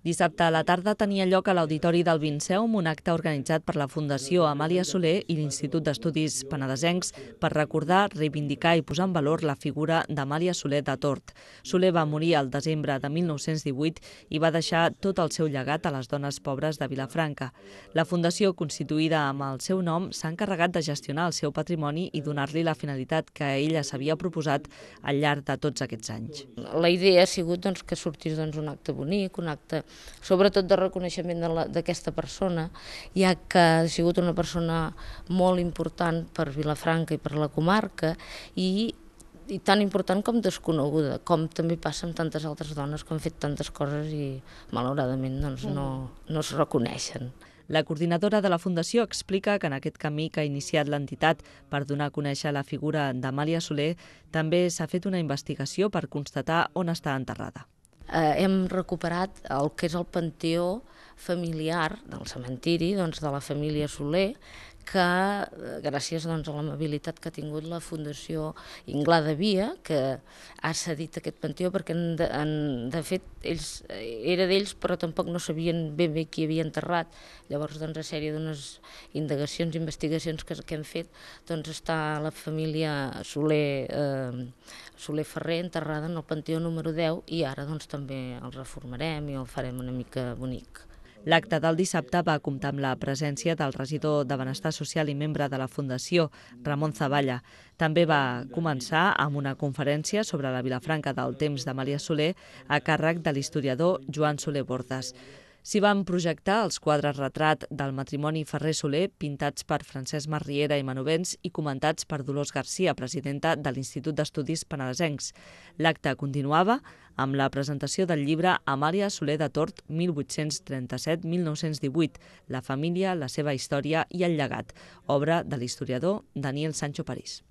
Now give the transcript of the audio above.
Dissabte a la tarda tenia lloc a l'Auditori del Vinceum un acte organitzat per la Fundació Amàlia Soler i l'Institut d'Estudis Penedesencs per recordar, reivindicar i posar en valor la figura d'Amàlia Soler de Tort. Soler va morir al desembre de 1918 i va deixar tot el seu llegat a les dones pobres de Vilafranca. La Fundació, constituïda amb el seu nom, s'ha encarregat de gestionar el seu patrimoni i donar-li la finalitat que ella s'havia proposat al llarg de tots aquests anys. La idea ha sigut doncs, que sortís doncs, un acte bonic, un acte sobretot de reconeixement d'aquesta persona, ja que ha sigut una persona molt important per Vilafranca i per la comarca i i tan important com desconeguda, com també passa amb tantes altres dones que han fet tantes coses i malauradament doncs, no, no es reconeixen. La coordinadora de la Fundació explica que en aquest camí que ha iniciat l'entitat per donar a conèixer la figura d'Amàlia Soler també s'ha fet una investigació per constatar on està enterrada eh, hem recuperat el que és el panteó familiar del cementiri doncs, de la família Soler, que eh, gràcies doncs, a l'amabilitat que ha tingut la Fundació Inglà de Via, que ha cedit aquest panteó perquè en, de, en, de fet ells, eh, era d'ells però tampoc no sabien ben bé qui havia enterrat. Llavors doncs, a sèrie d'unes indagacions, investigacions que, que hem fet, doncs està la família Soler, eh, Soler Ferrer enterrada en el panteó número 10 i ara doncs, també el reformarem i el farem una mica bonic. L'acte del dissabte va comptar amb la presència del regidor de Benestar Social i membre de la Fundació, Ramon Zavalla. També va començar amb una conferència sobre la Vilafranca del temps de Soler a càrrec de l'historiador Joan Soler Bordes. S'hi van projectar els quadres retrat del matrimoni Ferrer Soler, pintats per Francesc Marriera i Manovens i comentats per Dolors Garcia, presidenta de l'Institut d'Estudis Penedesencs. L'acte continuava amb la presentació del llibre Amàlia Soler de Tort, 1837-1918, la família, la seva història i el llegat, obra de l'historiador Daniel Sancho París.